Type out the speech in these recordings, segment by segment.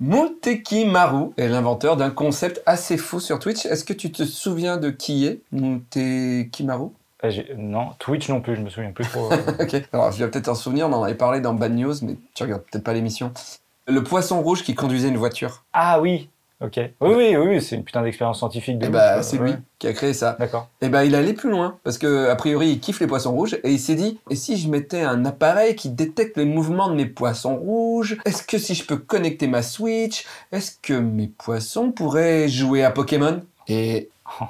Muteki Maru est l'inventeur d'un concept assez fou sur Twitch. Est-ce que tu te souviens de qui est Muteki Maru Ah, j'ai- Non, Twitch non plus, je me souviens plus trop. euh. Ok. Alors, je vais peut-être en souvenir, on en avait parlé dans Bad News, mais tu regardes peut-être pas l'émission. Le poisson rouge qui conduisait une voiture. ah oui, ok. Oui, oui, oui, oui, c'est une putain d'expérience scientifique de Et ouf, bah, c'est lui Ouais. qui a créé ça. D'accord. Et ben il allait plus loin parce que a priori il kiffe les poissons rouges et il s'est dit et si je mettais un appareil qui détecte les mouvements de mes poissons rouges? Est-ce que si je peux connecter ma Switch, est-ce que mes poissons pourraient jouer à Pokémon? Et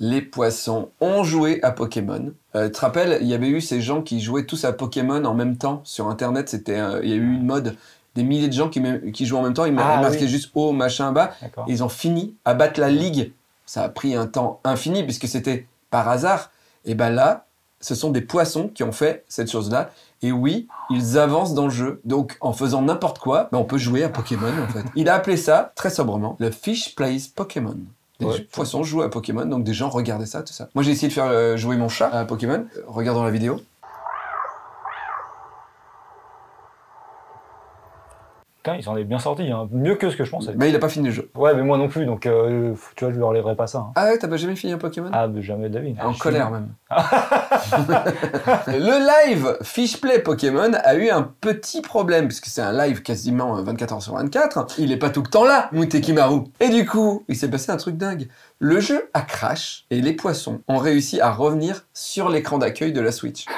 les poissons ont joué à Pokémon. Euh, tu te rappelles, il y avait eu ces gens qui jouaient tous à Pokémon en même temps sur Internet. C'était, euh, il y a eu une mode, des milliers de gens qui, jouaient en même temps. Ils Ah, ils marquaient oui. juste haut, machin, bas. D'accord. Ils ont fini à battre la ligue. Ça a pris un temps infini puisque c'était par hasard. Et ben là, ce sont des poissons qui ont fait cette chose-là. Et oui, ils avancent dans le jeu. Donc, en faisant n'importe quoi, ben, on peut jouer à Pokémon, en fait. Il a appelé ça, très sobrement, le Fish Plays Pokémon. Des Ouais. poissons jouent à Pokémon, donc des gens regardaient ça, tout ça. Moi, j'ai essayé de faire euh, jouer mon chat à Pokémon. Euh, Regardons la vidéo. Putain, ils s'en est bien sortis, hein. mieux que ce que je pensais. Mais il a pas fini le jeu. Ouais, mais moi non plus, donc euh, tu vois, je lui relèverai pas ça. hein. Ah ouais, t'as pas jamais fini un Pokémon? Ah, mais jamais de la vie. En Je suis- colère même. le live Fishplay Pokémon a eu un petit problème, puisque c'est un live quasiment euh, 24 heures sur 24. Il est pas tout le temps là, Mutekimaru. Et du coup, il s'est passé un truc dingue. Le jeu a crash et les poissons ont réussi à revenir sur l'écran d'accueil de la Switch.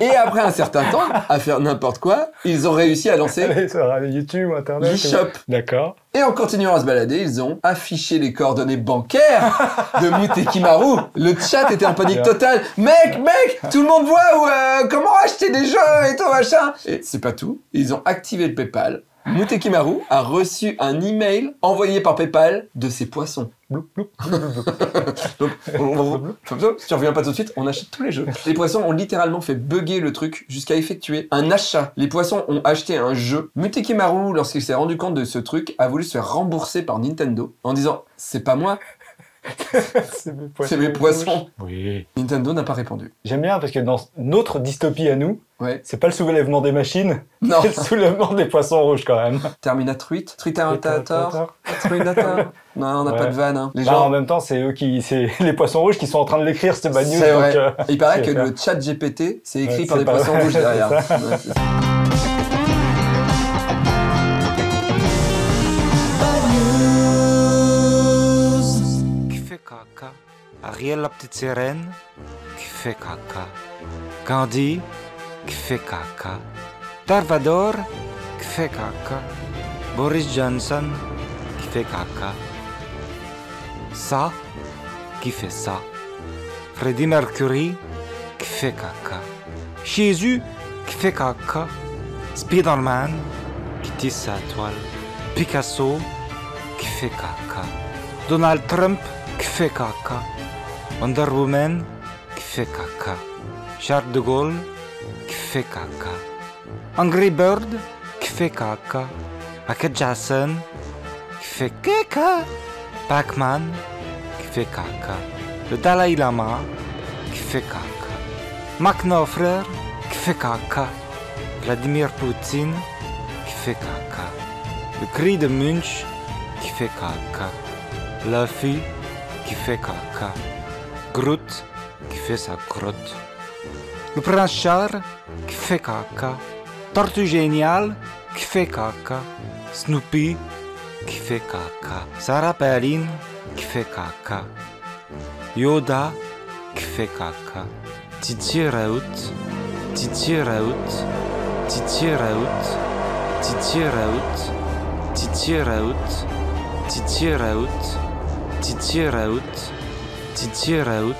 et après un certain temps, à faire n'importe quoi, ils ont réussi à lancer YouTube, Internet. l'eShop. D'accord. Et en continuant à se balader, ils ont affiché les coordonnées bancaires de Mutekimaru. Le chat était en panique totale. Mec, mec, tout le monde voit où, euh, comment acheter des jeux et tout machin. Et c'est pas tout. Ils ont activé le PayPal. Mutekimaru a reçu un email envoyé par PayPal de ses poissons. Bloup, bloup. Donc, on- on- on- si tu reviens pas tout de suite, on achète tous les jeux. Les poissons ont littéralement fait bugger le truc jusqu'à effectuer un achat. Les poissons ont acheté un jeu. Mutekimaru, lorsqu'il s'est rendu compte de ce truc, a voulu se faire rembourser par Nintendo en disant c'est pas moi, c'est mes poissons. c'est mes poissons. Oui. Nintendo n'a pas répondu. J'aime bien parce que dans notre dystopie à nous, Ouais. c'est pas le soulèvement des machines, Non. c'est le soulèvement des poissons rouges quand même. Terminator 8, Terminator, Terminator. Non, on n'a Ouais. pas de vanne. hein. Les Bah, en gens. même temps, c'est eux qui, c'est les poissons rouges qui sont en train de l'écrire cette bad news. C'est donc, vrai. euh, Il paraît que le chat GPT, c'est écrit Ouais, par des poissons rouges derrière. Ariel la petite sirène qui fait caca. Candy qui fait caca. Darvador qui fait caca. Boris Johnson qui fait caca. Ça qui fait ça. Freddie Mercury qui fait caca. Jésus qui fait caca. Spider-Man qui tisse sa toile. Picasso qui fait caca. Donald Trump qui fait caca. Wonder Woman qui fait caca. Charles de Gaulle qui fait caca. Angry Bird qui fait caca. Michael Jackson qui fait caca. Pac-Man qui fait caca. Le Dalai Lama qui fait caca. Mac Knopfler qui fait caca. Vladimir Poutine qui fait caca. Le cri de Munch qui fait caca. Luffy qui fait caca. Groot qui fait sa crotte. Le prince Charles qui fait caca. Tortue géniale qui fait caca. Snoopy qui fait caca. Sarah Palin qui fait caca. Yoda qui fait caca. Titi Raoult, Titi Raoult, Titi Raoult, Titi Raoult, Titi Raoult, Titi Raoult, Titi Raoult, Titi Raoult,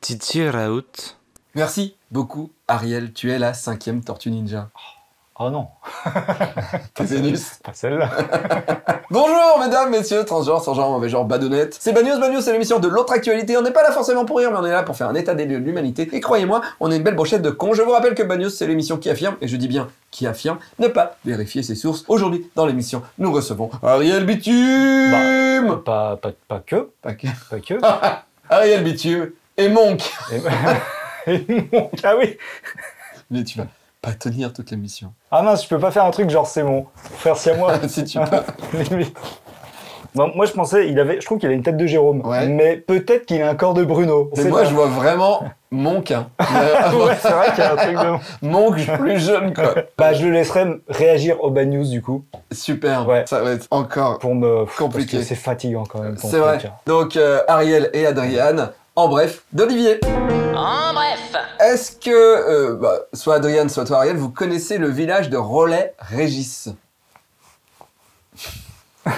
Titi Raoult. Merci beaucoup, Ariel. Tu es la cinquième Tortue Ninja. Oh non, T'es Vénus. pas celle-là. Bonjour, mesdames, messieurs, transgenres, sans genre, mauvais genre, badonnettes. C'est Bagnews, Bagnews, c'est l'émission de l'autre actualité. On n'est pas là forcément pour rire, mais on est là pour faire un état des lieux de l'humanité. Et croyez-moi, on est une belle brochette de cons. Je vous rappelle que Bagnews, c'est l'émission qui affirme, et je dis bien qui affirme, ne pas vérifier ses sources. Aujourd'hui, dans l'émission, nous recevons Ariel Bitume. pas, pas, pas que, Pas que- pas que. Ariel Bitume et Monk. Et- et mon- ah oui, Mais tu vas pas tenir toute l'émission. Ah mince, je peux pas faire un truc genre c'est mon frère siamois. si tu peux. Moi je pensais, il avait, je trouve qu'il a une tête de Jérôme, Ouais. mais peut-être qu'il a un corps de Bruno. Mais moi, pas. je vois vraiment Monk. Hein. ouais, c'est vrai qu'il y a un truc de. Monk plus jeune, quoi. Bah, je le laisserai réagir aux bad news du coup, Super. Ouais. Ça va être encore pour me. Compliqué. parce que C'est fatigant quand même. C'est vrai. hein. Donc, euh, Ariel et Adriane, en bref, d'Olivier. En bref. Est-ce que, euh, bah, soit Adriane, soit toi Ariel, vous connaissez le village de Rollet-Régis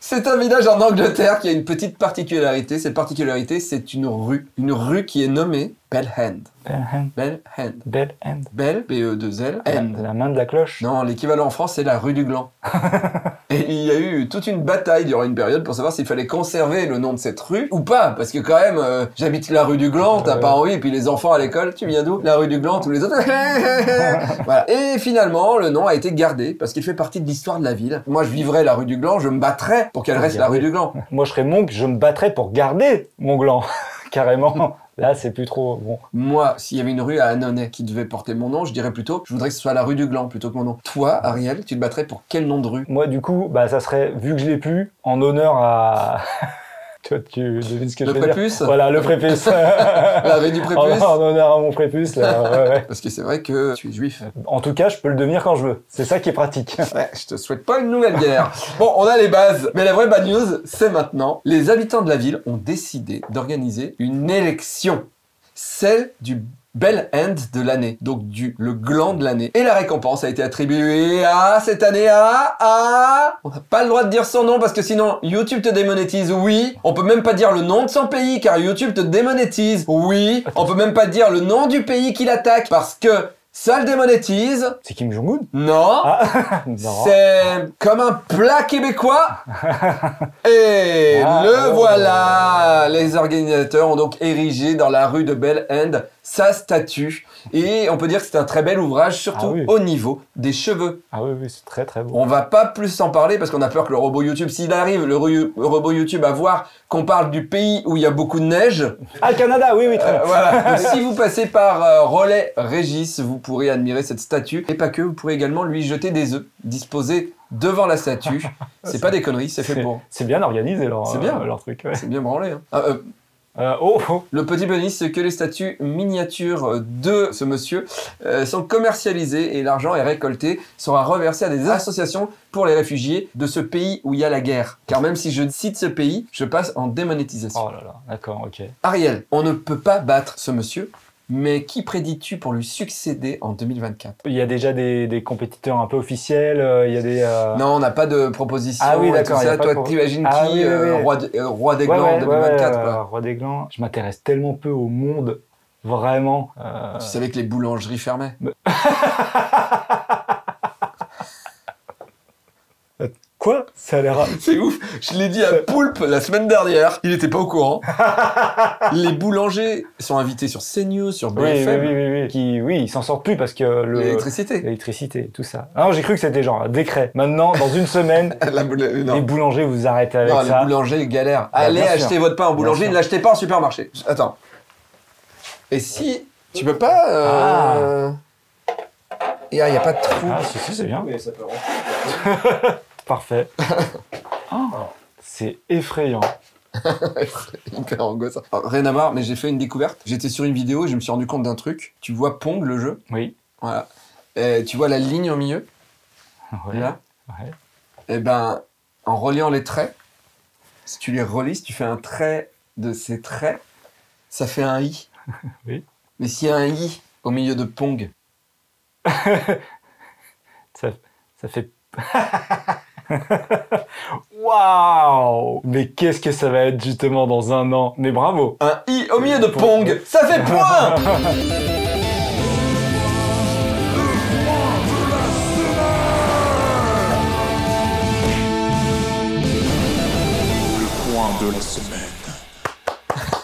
C'est un village en Angleterre qui a une petite particularité. Cette particularité, c'est une rue. Une rue qui est nommée Bell End. Bell hand. Bell End. Bell hand. Bell, B-E-2-L, End. La main de la cloche. Non, l'équivalent en France, c'est la rue du Gland. Et il y a eu toute une bataille durant une période pour savoir s'il fallait conserver le nom de cette rue ou pas. Parce que quand même, euh, j'habite la rue du Gland, t'as pas envie. Et puis les enfants à l'école, tu viens d'où? La rue du Gland, tous les autres. voilà. Et finalement, le nom a été gardé parce qu'il fait partie de l'histoire de la ville. Moi, je vivrais la rue du Gland, je me battrais pour qu'elle reste la rue du Gland. Moi je serais monk, je me battrais pour garder mon gland. Carrément. Là, c'est plus trop bon. Moi, s'il y avait une rue à Annonay qui devait porter mon nom, je dirais plutôt, je voudrais que ce soit la rue du Gland plutôt que mon nom. Toi, Ariel, tu te battrais pour quel nom de rue? Moi, du coup, bah, ça serait, vu que je l'ai plus, en honneur à. Toi, tu devines ce que Le je veux dire. prépuce Voilà, le prépuce. La rue du en, prépuce en honneur à mon prépuce, là. ouais, ouais. Parce que c'est vrai que tu es juif. En tout cas, je peux le devenir quand je veux. C'est ça qui est pratique. Ouais, je te souhaite pas une nouvelle guerre. Bon, on a les bases. Mais la vraie bad news, c'est maintenant. Les habitants de la ville ont décidé d'organiser une élection. Celle du Bell End de l'année. Donc du le gland de l'année. Et la récompense a été attribuée à cette année à à on n'a pas le droit de dire son nom parce que sinon YouTube te démonétise. Oui. On peut même pas dire le nom de son pays car YouTube te démonétise. Oui. On peut même pas dire le nom du pays qui l'attaque parce que ça le démonétise. C'est Kim Jong-un? Non. Ah, non. C'est comme un plat québécois. Et Ah, le oh. voilà. Les organisateurs ont donc érigé dans la rue de Bell End sa statue. Et on peut dire que c'est un très bel ouvrage, surtout Ah oui. au niveau des cheveux. Ah oui, oui, c'est très très beau. On va pas plus en parler parce qu'on a peur que le robot YouTube, s'il arrive, le, robot YouTube à voir qu'on parle du pays où il y a beaucoup de neige, Ah, le Canada, oui, oui, très euh, bien. voilà. Donc, si vous passez par euh, Relais Régis, vous pourrez admirer cette statue. Et pas que, vous pourrez également lui jeter des œufs disposés devant la statue. C'est pas des conneries, c'est fait pour. C'est bien organisé leur, C'est bien. euh, leur truc. ouais. C'est bien branlé. hein. Ah, euh, oh, oh. le petit bonus, c'est que les statues miniatures de ce monsieur euh, sont commercialisées et l'argent est récolté, sera reversé à des associations pour les réfugiés de ce pays où il y a la guerre. Car même si je cite ce pays, je passe en démonétisation. Oh là là, d'accord, ok. Ariel, on ne peut pas battre ce monsieur, mais qui prédis-tu pour lui succéder en 2024 Il y a déjà des, des compétiteurs un peu officiels, euh, il y a des... euh, Non, on n'a pas de proposition. Ah oui, d'accord, ça. Toi, t'imagines Ah qui oui, oui, oui. Roi, de- roi des ouais, glands en ouais, 2024 ouais, quoi. euh, Roi des glands. Je m'intéresse tellement peu au monde, vraiment. Tu savais que les boulangeries fermaient? Quoi? Ça a l'air... C'est ouf Je l'ai dit à Poulpe la semaine dernière, il était pas au courant. les boulangers sont invités sur CNews, sur Oui, oui, BFM, oui, oui, oui. Qui, oui, ils s'en sortent plus parce que le... l'électricité. L'électricité, tout ça. Ah Non, j'ai cru que c'était genre un décret. Maintenant, dans une semaine, La boule- euh, les boulangers, vous arrêtez avec Non, les ça. boulangers galèrent. Bah, Allez acheter votre pain en boulangerie, sûr. ne l'achetez pas en supermarché. Attends. Et si tu peux pas euh... Il n'y a pas de trou. Ah, si, si, c'est bien. Parfait. Oh, c'est effrayant. Hyper angoissant. Alors, rien à voir, mais j'ai fait une découverte. J'étais sur une vidéo et je me suis rendu compte d'un truc. Tu vois Pong, le jeu. Oui. Voilà. Et tu vois la ligne au milieu, Ouais. là. Ouais. Et ben, en reliant les traits, si tu les relis, si tu fais un trait de ces traits, ça fait un i. Oui. Mais s'il y a un i au milieu de Pong, Ça, ça fait. Waouh Mais qu'est-ce que ça va être justement dans un an? Mais bravo un i au milieu de Pong, ça fait point Point de la semaine.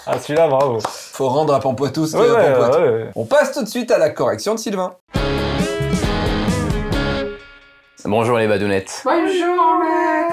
Ah celui-là, bravo Faut rendre à Pampoitou ce Ouais, ouais, ouais. On passe tout de suite à la correction de Sylvain. Bonjour les badounettes. Bonjour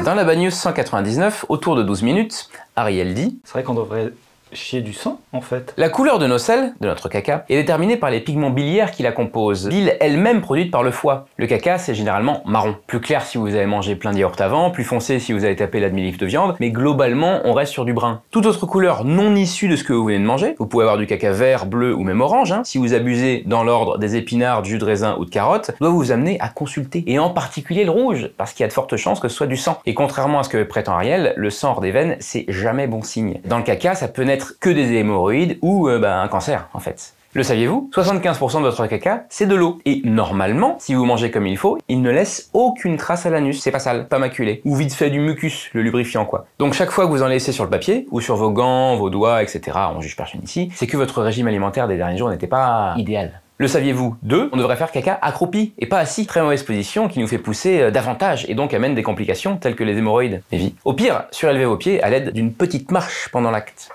Dans la Bad News 199, autour de 12 minutes, Ariel dit C'est vrai qu'on devrait chier du sang, en fait. La couleur de nos selles, de notre caca, est déterminée par les pigments biliaires qui la composent, bile elle-même produite par le foie. Le caca, c'est généralement marron. Plus clair si vous avez mangé plein de avant, plus foncé si vous avez tapé la demi-livre de viande, mais globalement, on reste sur du brun. Toute autre couleur non issue de ce que vous venez de manger, vous pouvez avoir du caca vert, bleu ou même orange, hein, si vous abusez dans l'ordre des épinards, du jus de raisin ou de carottes, doit vous amener à consulter. Et en particulier le rouge, parce qu'il y a de fortes chances que ce soit du sang. Et contrairement à ce que prétend Ariel, le sang hors des veines, c'est jamais bon signe. Dans le caca, ça peut que des hémorroïdes ou euh, bah, un cancer, en fait. Le saviez-vous? 75% de votre caca, c'est de l'eau. Et normalement, si vous mangez comme il faut, il ne laisse aucune trace à l'anus. C'est pas sale, pas maculé. Ou vite fait du mucus, le lubrifiant quoi. Donc chaque fois que vous en laissez sur le papier, ou sur vos gants, vos doigts, etc., on juge personne ici, c'est que votre régime alimentaire des derniers jours n'était pas idéal. Le saviez-vous? 2. On devrait faire caca accroupi et pas assis. Très mauvaise position qui nous fait pousser euh, davantage et donc amène des complications telles que les hémorroïdes. Et vie. Au pire, surélevez vos pieds à l'aide d'une petite marche pendant l'acte.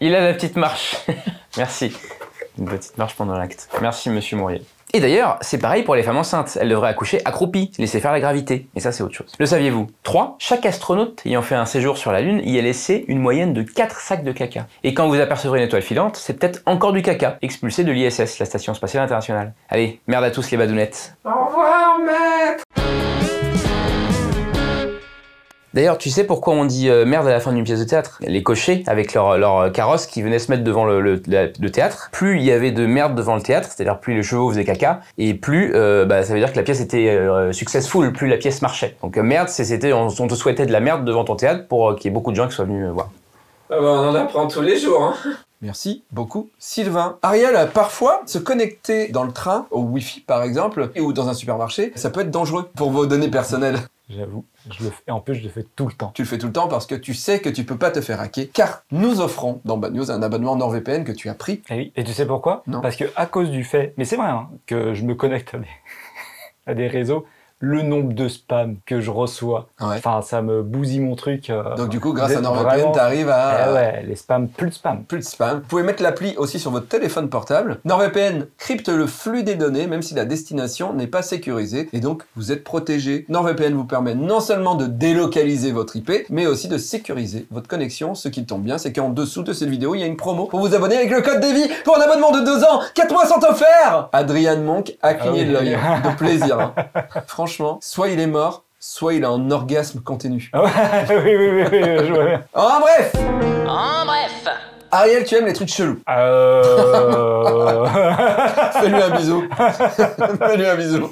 Il a la petite marche. Merci. Une petite marche pendant l'acte. Merci, monsieur Mourier. Et d'ailleurs, c'est pareil pour les femmes enceintes. Elles devraient accoucher accroupies, laisser faire la gravité. Et ça, c'est autre chose. Le saviez-vous? 3. Chaque astronaute ayant fait un séjour sur la Lune y a laissé une moyenne de 4 sacs de caca. Et quand vous apercevrez une étoile filante, c'est peut-être encore du caca, expulsé de l'ISS, la Station Spatiale Internationale. Allez, merde à tous les badounettes. Au revoir, maître D'ailleurs, tu sais pourquoi on dit euh, merde à la fin d'une pièce de théâtre? Les cochers, avec leur, leur carrosse qui venaient se mettre devant le, le- la- le théâtre, plus il y avait de merde devant le théâtre, c'est-à-dire plus les chevaux faisaient caca, et plus euh, bah, ça veut dire que la pièce était euh, successful, plus la pièce marchait. Donc euh, merde, c'est- c'était, on, on te souhaitait de la merde devant ton théâtre pour euh, qu'il y ait beaucoup de gens qui soient venus euh, voir. Ah bah, on en apprend tous les jours. Hein. Merci beaucoup, Sylvain. Ariel, euh, parfois, se connecter dans le train, au Wi-Fi par exemple, ou dans un supermarché, ça peut être dangereux pour vos données personnelles. J'avoue. Je le fais. Et en plus, je le fais tout le temps. Tu le fais tout le temps parce que tu sais que tu peux pas te faire hacker, car nous offrons dans Bad News un abonnement NordVPN que tu as pris. Et, oui. Et tu sais pourquoi? Non. Parce que à cause du fait, mais c'est vrai, hein, que je me connecte à des, à des réseaux, le nombre de spams que je reçois, Ouais. enfin, ça me bousille mon truc. euh, Donc du coup, grâce à. NordVPN, tu arrives à... eh ouais, les spams, plus de spam. Plus de spam. Vous pouvez mettre l'appli aussi sur votre téléphone portable. NordVPN crypte le flux des données, même si la destination n'est pas sécurisée, et donc vous êtes protégé. NordVPN vous permet non seulement de délocaliser votre IP, mais aussi de sécuriser votre connexion. Ce qui tombe bien, c'est qu'en dessous de cette vidéo, il y a une promo pour vous abonner avec le code DEVI pour un abonnement de 2 ans. 4 mois sont offerts Adrien Monk a cligné de l'œil. De plaisir. hein. Franchement, soit il est mort, soit il a un orgasme contenu. Ah ouais, oui, oui, oui, oui, je vois bien. En bref En bref. Ariel, tu aimes les trucs chelous. Euh... Fais-lui un bisou. Fais-lui un bisou.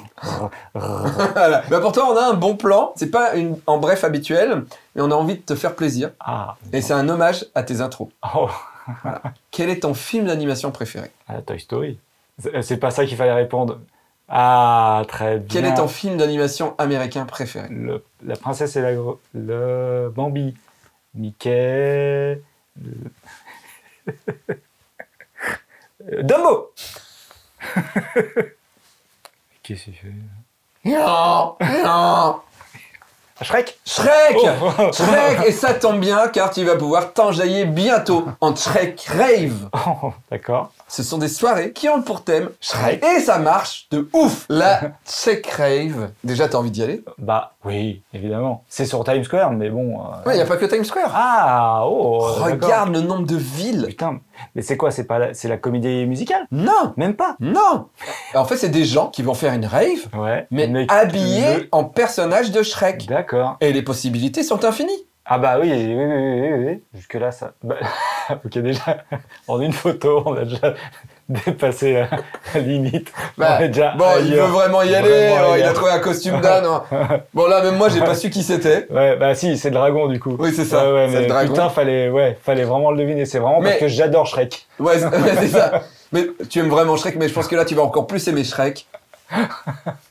voilà. Bah pourtant, on a un bon plan. C'est pas une en bref habituel, mais on a envie de te faire plaisir. ah, Et c'est un hommage à tes intros. oh, Quel est ton film d'animation préféré? Ah, Toy Story. C'est pas ça qu'il fallait répondre. Ah, très bien. Quel est ton film d'animation américain préféré? Le- La princesse et la le Bambi. Mickey. le- Dumbo Qu'est-ce qu'il fait Non Non Shrek Shrek Oh. Shrek Et ça tombe bien car tu vas pouvoir t'enjailler bientôt en Shrek Rave. Oh, D'accord. Ce sont des soirées qui ont pour thème Shrek. Et ça marche de ouf La Shrek Rave. Déjà, t'as envie d'y aller Bah oui, évidemment. C'est sur Times Square, mais bon. euh, Ouais, y a pas que Times Square. Ah, oh d'accord. Regarde le nombre de villes. Putain, mais c'est quoi C'est pas la... c'est la comédie musicale? Non Même pas? Non En fait, c'est des gens qui vont faire une rave, Ouais. mais habillés en personnage de Shrek. D'accord. Et les possibilités sont infinies. Ah bah oui, oui, oui, oui, oui, oui. Jusque là, ça. bah, ok, déjà, en une photo, on a déjà dépassé la limite. Bah, on est déjà Bon, il veut vraiment y aller, Vraiment oh, il a trouvé un costume d'âne. hein. Bon, là, même moi, j'ai pas su qui c'était. Ouais, bah si, c'est le dragon du coup. Oui, c'est ça, Ouais, ouais, c'est mais le dragon. putain, fallait, ouais, fallait vraiment le deviner. C'est vraiment Mais- parce que j'adore Shrek. Ouais, c'est ouais, c'est ça. Mais tu aimes vraiment Shrek, mais je pense que là, tu vas encore plus aimer Shrek.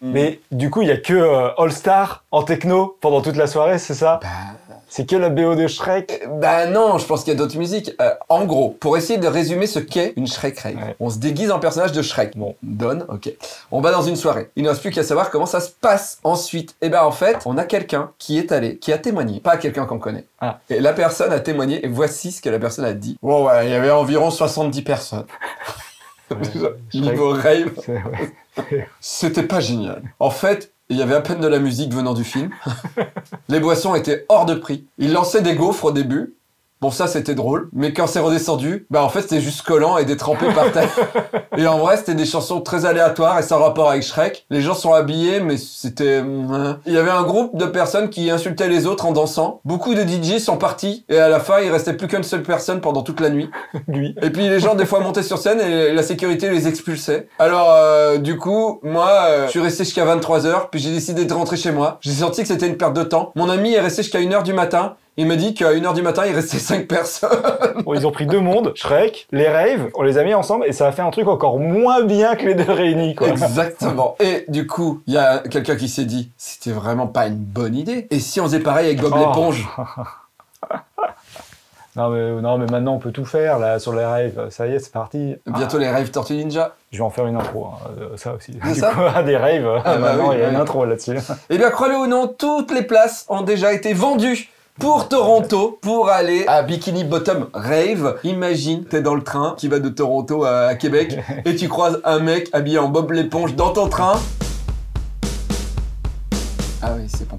Mais du coup, il y a que euh, All Star en techno pendant toute la soirée, c'est ça? Bah, C'est que la BO de Shrek. bah non, je pense qu'il y a d'autres musiques. Euh, en gros, pour essayer de résumer ce qu'est une Shrek rave, Ouais. on se déguise en personnage de Shrek. Bon. Donne, ok. On va dans une soirée. Il ne reste plus qu'à savoir comment ça se passe ensuite. Et ben en fait, on a quelqu'un qui est allé, qui a témoigné. Pas quelqu'un qu'on connaît. Ah. Et la personne a témoigné et voici ce que la personne a dit. Bon ouais, il y avait environ 70 personnes. Niveau rave, c'était pas génial. En fait, il y avait à peine de la musique venant du film. Les boissons étaient hors de prix. Ils lançaient des gaufres au début. Bon, ça, c'était drôle. Mais quand c'est redescendu, bah, en fait, c'était juste collant et détrempé par terre. et en vrai, c'était des chansons très aléatoires et sans rapport avec Shrek. Les gens sont habillés, mais c'était... hein. Il y avait un groupe de personnes qui insultaient les autres en dansant. Beaucoup de DJ sont partis. Et à la fin, il restait plus qu'une seule personne pendant toute la nuit. Lui. Et puis les gens des fois montaient sur scène et la sécurité les expulsait. Alors euh, du coup, moi, euh, je suis resté jusqu'à 23h, puis j'ai décidé de rentrer chez moi. J'ai senti que c'était une perte de temps. Mon ami est resté jusqu'à 1h du matin. Il m'a dit qu'à 1h du matin, il restait 5 personnes. Bon, ils ont pris deux mondes, Shrek, les raves, on les a mis ensemble et ça a fait un truc encore moins bien que les deux réunis, quoi. Exactement. Et du coup, il y a quelqu'un qui s'est dit, c'était vraiment pas une bonne idée. Et si on faisait pareil avec Bob Oh. l'éponge? Non mais, non, mais maintenant on peut tout faire, là, sur les raves. Ça y est, c'est parti. Bientôt les rêves Tortue Ninja. Je vais en faire une intro, hein, euh, ça aussi. Du ça coup, des raves, Ah, bah maintenant oui, il y a oui. une intro là-dessus. Eh bien, croyez ou non, toutes les places ont déjà été vendues pour Toronto pour aller à Bikini Bottom Rave. Imagine, t'es dans le train qui va de Toronto à, Québec et tu croises un mec habillé en Bob l'éponge dans ton train. Ah oui, c'est bon.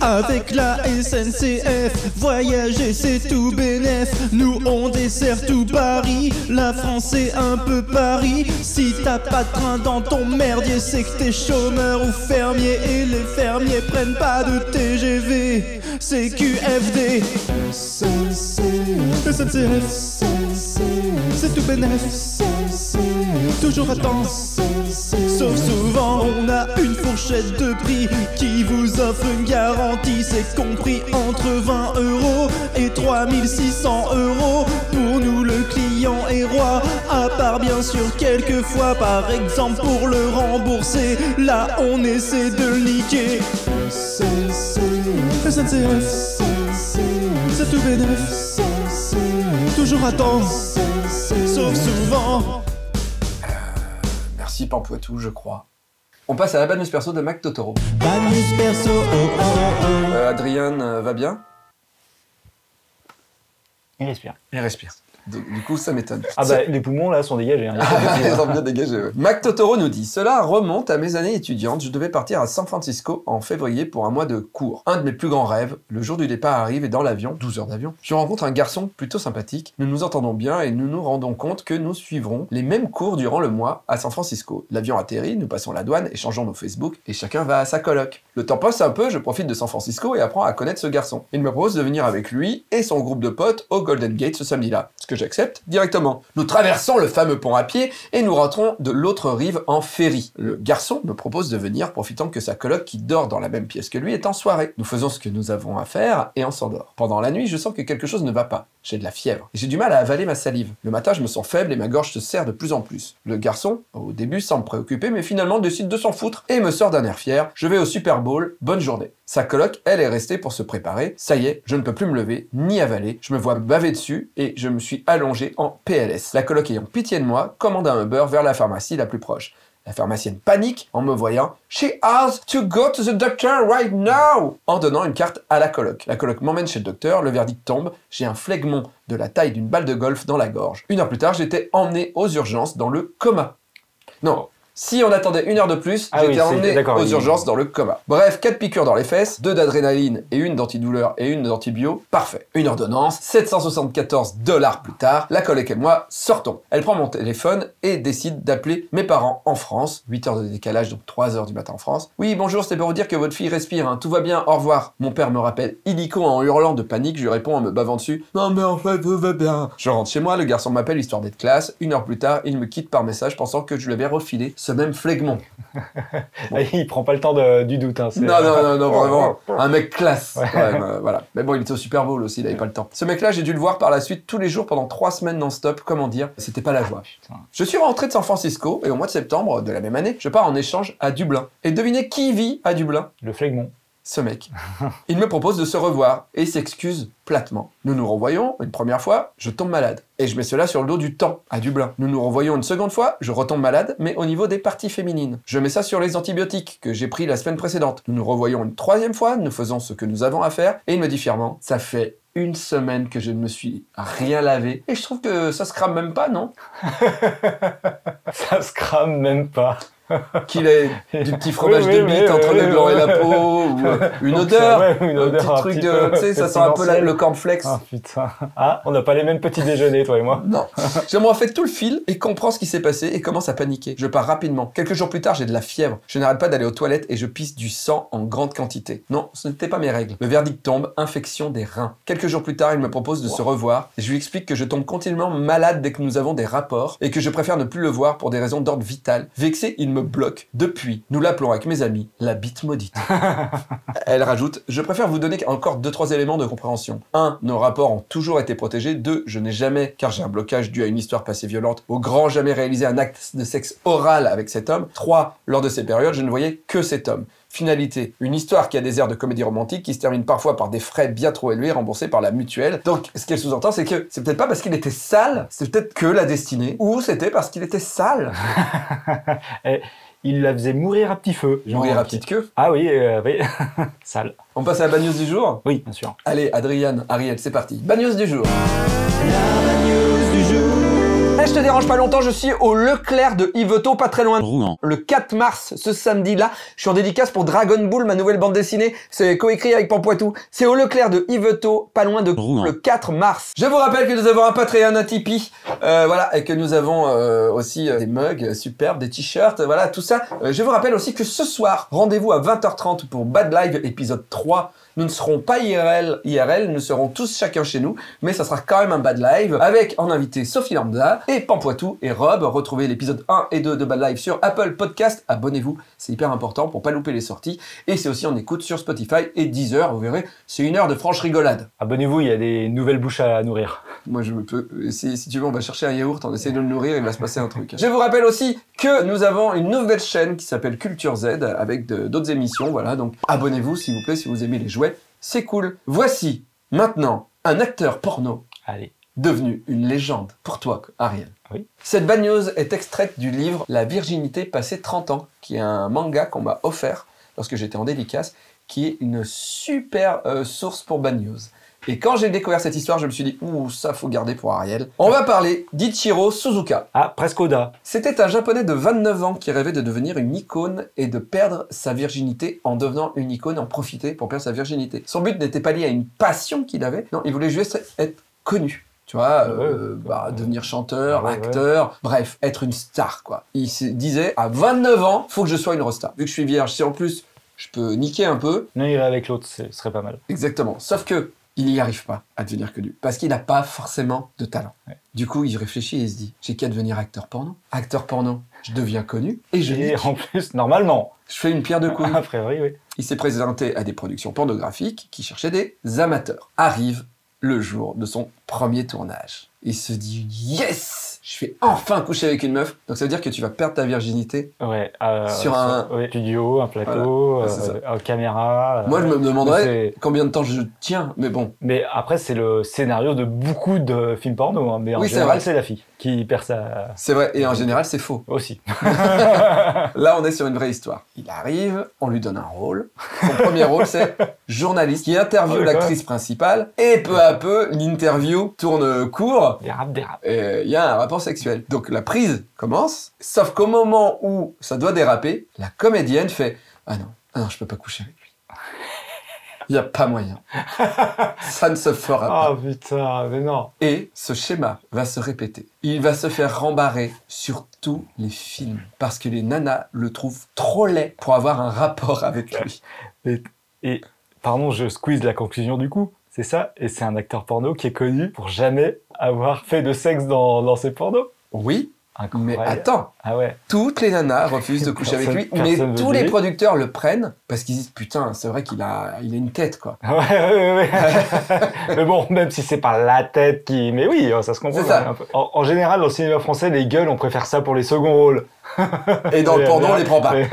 Avec la SNCF, voyager c'est tout bénef. Nous on dessert tout Paris, la France c'est un peu Paris. Si t'as pas de train dans ton merdier, c'est que t'es chômeur ou fermier. Et les fermiers prennent pas de TGV, c'est QFD. SNCF, c'est tout bénef. Toujours à temps. Sauf souvent, on a une fourchette de prix qui vous offre une garantie. C'est compris entre 20 euros et 3600 euros. Pour nous, le client est roi. À part bien sûr quelques fois, par exemple pour le rembourser. Là, on essaie de le niquer. SNCF, c'est tout bénef. Toujours à temps. Sauf souvent. Merci Pampoitou, je crois. On passe à la Banus Perso de Mac Totoro. Banus perso, oh oh oh. Euh, Adrien euh, va bien? Il respire. Il respire. Du du coup, ça m'étonne. Ah bah les poumons là sont dégagés. hein. Ils sont bien dégagés, ouais. Mac Totoro nous dit Cela remonte à mes années étudiantes. Je devais partir à San Francisco en février pour un mois de cours. Un de mes plus grands rêves, le jour du départ arrive et dans l'avion, 12 heures d'avion, je rencontre un garçon plutôt sympathique. Nous nous entendons bien et nous nous rendons compte que nous suivrons les mêmes cours durant le mois à San Francisco. L'avion atterrit, nous passons la douane, échangeons nos Facebook et chacun va à sa coloc. Le temps passe un peu, je profite de San Francisco et apprends à connaître ce garçon. Il me propose de venir avec lui et son groupe de potes au Golden Gate ce samedi-là, que j'accepte directement. Nous traversons le fameux pont à pied et nous rentrons de l'autre rive en ferry. Le garçon me propose de venir profitant que sa coloc qui dort dans la même pièce que lui est en soirée. Nous faisons ce que nous avons à faire et on s'endort. Pendant la nuit, je sens que quelque chose ne va pas. J'ai de la fièvre j'ai du mal à avaler ma salive. Le matin, je me sens faible et ma gorge se serre de plus en plus. Le garçon, au début, semble préoccupé, mais finalement décide de s'en foutre et me sort d'un air fier. Je vais au Super Bowl, bonne journée. Sa coloc, elle, est restée pour se préparer. Ça y est, je ne peux plus me lever ni avaler. Je me vois baver dessus et je me suis allongé en PLS. La coloc ayant pitié de moi, commande un Uber vers la pharmacie la plus proche. La pharmacienne panique en me voyant. She has to go to the doctor right now! En donnant une carte à la coloc. La coloc m'emmène chez le docteur, le verdict tombe. J'ai un flegmon de la taille d'une balle de golf dans la gorge. Une heure plus tard, j'étais emmené aux urgences dans le coma. Non. Si on attendait une heure de plus, Ah j'étais oui, emmené aux urgences dans le coma. Bref, quatre piqûres dans les fesses, deux d'adrénaline et une d'antidouleur et une d'antibio. Parfait. Une ordonnance, 774 dollars plus tard, la collègue et moi sortons. Elle prend mon téléphone et décide d'appeler mes parents en France. 8 heures de décalage, donc 3 heures du matin en France. Oui, bonjour, c'était pour vous dire que votre fille respire, hein. tout va bien, au revoir. Mon père me rappelle illico en hurlant de panique, je lui réponds en me bavant dessus. Non mais en fait, tout va bien. Je rentre chez moi, le garçon m'appelle histoire d'être classe. Une heure plus tard, il me quitte par message pensant que je lui avais refilé ce même flegmon. Ah, il prend pas le temps de- du doute. Hein, Non, non, non, non, vraiment. Oh, Un mec classe. Ouais. Bah, voilà. Mais bon, il était au Super Bowl aussi, il avait pas le temps. Ce mec-là, j'ai dû le voir par la suite tous les jours pendant trois semaines non-stop. Comment dire C'était pas la joie. Putain. Je suis rentré de San Francisco et au mois de septembre de la même année, je pars en échange à Dublin. Et devinez qui vit à Dublin? Le flegmon. Ce mec. Il me propose de se revoir et s'excuse platement. Nous nous revoyons une première fois, je tombe malade. Et je mets cela sur le dos du temps, à Dublin. Nous nous revoyons une seconde fois, je retombe malade, mais au niveau des parties féminines. Je mets ça sur les antibiotiques que j'ai pris la semaine précédente. Nous nous revoyons une troisième fois, nous faisons ce que nous avons à faire, et il me dit fièrement, ça fait une semaine que je ne me suis rien lavé, et je trouve que ça se crame même pas, non? Ça se crame même pas. Qu'il ait du petit fromage Oui, de bite oui, entre oui, le gland oui. et la peau, ou euh, une odeur, une un odeur petit un truc petit de, tu sais, ça sent un peu la- le cornflakes. Ah putain. Ah, on n'a pas les mêmes petits déjeuners, toi et moi. Non. J'aimerais fait tout le fil et comprend ce qui s'est passé et commence à paniquer. Je pars rapidement. Quelques jours plus tard, j'ai de la fièvre. Je n'arrête pas d'aller aux toilettes et je pisse du sang en grande quantité. Non, ce n'était pas mes règles. Le verdict tombe, infection des reins. Quelques jours plus tard, il me propose de se revoir et je lui explique que je tombe continuellement malade dès que nous avons des rapports et que je préfère ne plus le voir pour des raisons d'ordre vital. Vexé, il me bloque. Depuis, nous l'appelons avec mes amis la bite maudite. Elle rajoute Je préfère vous donner encore deux trois éléments de compréhension. 1. Nos rapports ont toujours été protégés. 2. Je n'ai jamais, car j'ai un blocage dû à une histoire passée violente, au grand jamais réalisé un acte de sexe oral avec cet homme. 3. Lors de ces périodes, je ne voyais que cet homme. Finalité, une histoire qui a des airs de comédie romantique qui se termine parfois par des frais bien trop élevés remboursés par la mutuelle. Donc, ce qu'elle sous-entend, c'est que c'est peut-être pas parce qu'il était sale, c'est peut-être que la destinée, ou c'était parce qu'il était sale. Il la faisait mourir à petit feu. genre, Mourir à petite queue? Ah oui, euh, oui. Sale. On passe à la bad news du jour? Oui, bien sûr. Allez, Adrien, Ariel, c'est parti. Bad news du jour. Je te dérange pas longtemps, je suis au Leclerc de Yvetot, pas très loin de Rouen. le 4 mars, ce samedi-là, je suis en dédicace pour Dragon Ball, ma nouvelle bande dessinée. C'est coécrit avec Pampoitou. C'est au Leclerc de Yvetot, pas loin de Rouen. le 4 mars. Je vous rappelle que nous avons un Patreon, un Tipeee, euh, voilà, et que nous avons euh, aussi euh, des mugs superbes, des t-shirts, voilà, tout ça. Euh, je vous rappelle aussi que ce soir, rendez-vous à 20h30 pour Bad Live épisode 3. Nous ne serons pas IRL, IRL, nous serons tous chacun chez nous, mais ça sera quand même un Bad Live avec en invité Sophie Lambda et Pampoitou et Rob. Retrouvez l'épisode 1 et 2 de Bad Live sur Apple Podcast. Abonnez-vous, c'est hyper important pour pas louper les sorties. Et c'est aussi en écoute sur Spotify et Deezer. Vous verrez, c'est une heure de franche rigolade. Abonnez-vous, il y a des nouvelles bouches à nourrir. Moi, je peux. Si, si tu veux, on va chercher un yaourt, on essaie de le nourrir, il va se passer un truc. Je vous rappelle aussi que nous avons une nouvelle chaîne qui s'appelle Culture Z avec d'autres émissions. Voilà, donc abonnez-vous s'il vous plaît si vous aimez les jouets. C'est cool. Voici maintenant un acteur porno Allez. Devenu une légende pour toi, Ariel. Oui. Cette bad news est extraite du livre La virginité passée 30 ans, qui est un manga qu'on m'a offert lorsque j'étais en dédicace, qui est une super euh, source pour bad news. Et quand j'ai découvert cette histoire, je me suis dit, ouh, ça faut garder pour Ariel. On va parler d'Ichiro Suzuka. Ah, presque Oda. C'était un japonais de 29 ans qui rêvait de devenir une icône et de perdre sa virginité en devenant une icône, en profiter pour perdre sa virginité. Son but n'était pas lié à une passion qu'il avait, non, il voulait juste être connu. Tu vois, euh, Ouais. bah, devenir chanteur, Ah ouais, acteur, bref, être une star, quoi. Il se disait, à 29 ans, faut que je sois une rosta. Vu que je suis vierge, si en plus je peux niquer un peu, L'un irait avec l'autre, ce serait pas mal. Exactement. Sauf que il n'y arrive pas à devenir connu parce qu'il n'a pas forcément de talent. Du coup, il réfléchit et il se dit j'ai qu'à devenir acteur porno. Acteur porno, je deviens connu et je, Et en plus, normalement, je fais une pierre de coups. a priori, oui. Il s'est présenté à des productions pornographiques qui cherchaient des amateurs. Arrive le jour de son premier tournage. Il se dit yes je vais enfin coucher avec une meuf. Donc ça veut dire que tu vas perdre ta virginité. Ouais, euh, Sur un- ouais, studio, un plateau, Voilà, euh, une caméra. euh, Moi, je me demanderais combien de temps je tiens. Mais bon, Mais après, c'est le scénario de beaucoup de films porno. hein. Mais en Oui, général, c'est la fille qui perd sa. c'est vrai. Et en général, c'est faux. Aussi. Là, on est sur une vraie histoire. Il arrive, on lui donne un rôle. Son premier rôle, c'est journaliste qui interviewe d'accord. l'actrice principale. Et peu à peu, l'interview tourne court. Dérape, dérape. et Il y a un rapport sexuel. Donc la prise commence. Sauf qu'au moment où ça doit déraper, la comédienne fait Ah non, ah non, je peux pas coucher avec lui. Il n'y a pas moyen. Ça ne se fera pas. Ah putain, mais non. Et ce schéma va se répéter. Il va se faire rembarrer sur tous les films parce que les nanas le trouvent trop laid pour avoir un rapport avec lui. Et pardon, je squeeze la conclusion du coup. C'est ça, et c'est un acteur porno qui est connu pour jamais avoir fait de sexe dans, dans ses pornos. Oui, mais Incroyable. attends, Ah ouais. toutes les nanas refusent de coucher avec lui, mais tous les producteurs le prennent parce qu'ils disent putain, c'est vrai qu'il a, il a une tête quoi. Ouais, ouais, ouais. mais bon, même si c'est pas la tête qui. Mais oui, ça se comprend. C'est ça. un peu. En, en général, dans le cinéma français, les gueules, on préfère ça pour les seconds rôles. Et dans le porno, on les prend pas. Euh,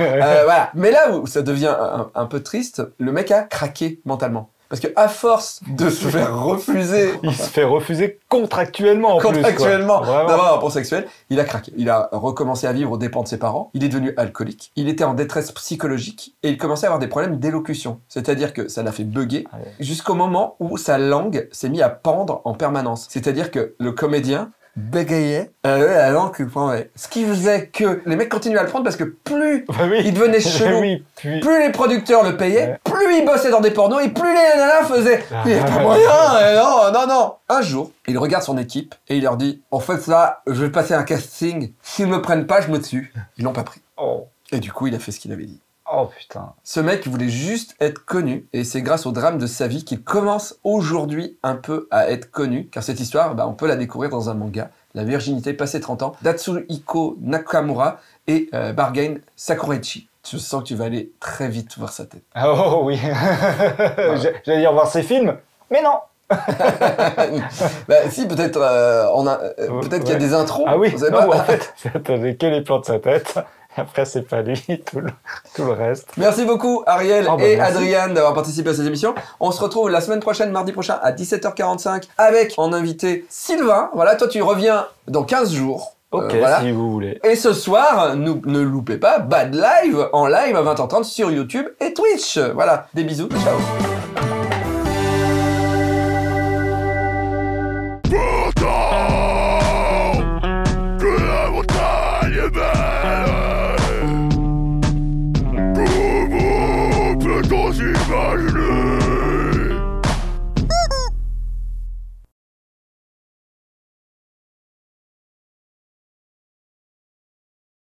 voilà. Mais là où ça devient un, un peu triste, le mec a craqué mentalement. Parce que à force de se faire refuser Il se fait refuser contractuellement en contractuellement d'avoir un rapport sexuel, il a craqué. Il a recommencé à vivre aux dépens de ses parents. Il est devenu alcoolique. Il était en détresse psychologique et il commençait à avoir des problèmes d'élocution. C'est-à-dire que ça l'a fait bugger Ah jusqu'au moment où sa langue s'est mise à pendre en permanence. C'est-à-dire que le comédien bégayait, langue qu'il prendrait. Ce qui faisait que les mecs continuaient à le prendre parce que plus Bah oui. il devenait chelou, oui, puis... plus les producteurs le payaient, Ouais. plus il bossait dans des pornos et plus les nanas faisaient Ah. Mais y a pas moyen, non, non, non. Un jour, il regarde son équipe et il leur dit En fait, ça, je vais passer un casting. S'ils me prennent pas, je me tue. Ils l'ont pas pris. Oh. Et du coup, il a fait ce qu'il avait dit. Oh putain. Ce mec voulait juste être connu et c'est grâce au drame de sa vie qu'il commence aujourd'hui un peu à être connu car cette histoire, bah, on peut la découvrir dans un manga, La virginité passé 30 ans, d'Atsuhiko Nakamura et euh, Bargain Sakuraichi. Je sens que tu vas aller très vite voir sa tête. Ah, Oh oui. J'allais dire voir ces films, mais non. bah si, peut-être euh, on a, euh, Ouais. peut-être qu'il y a des intros. Ah oui, vous savez non, pas. en fait, j'ai que les plans de sa tête? Après, c'est pas lui, tout le, tout le reste. Merci beaucoup Ariel Oh, bah, et. Adriane d'avoir participé à cette émission. On se retrouve la semaine prochaine, mardi prochain à 17h45 avec en invité Sylvain. Voilà, toi tu reviens dans 15 jours. Ok, Euh, voilà. si vous voulez. Et ce soir, nous, ne loupez pas Bad Live en live à 20h30 sur YouTube et Twitch. Voilà, des bisous, ciao.